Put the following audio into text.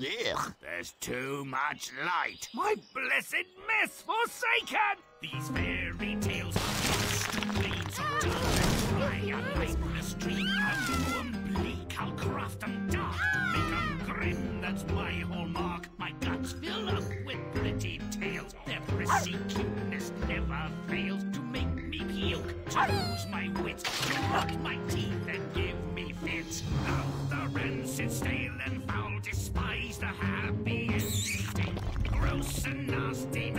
There's too much light. My blessed mess forsaken! These fairy tales are just so dull and dry. Unlike the stream, I'm warm bleak. I'll craft them dark, make them grim. That's my hallmark. My guts fill up with pretty tales. Their prissy cuteness never fails to make me puke, to lose my wits, to knock my teeth and give me fits. Out stale and foul, despise the happy and eating. Gross and nasty,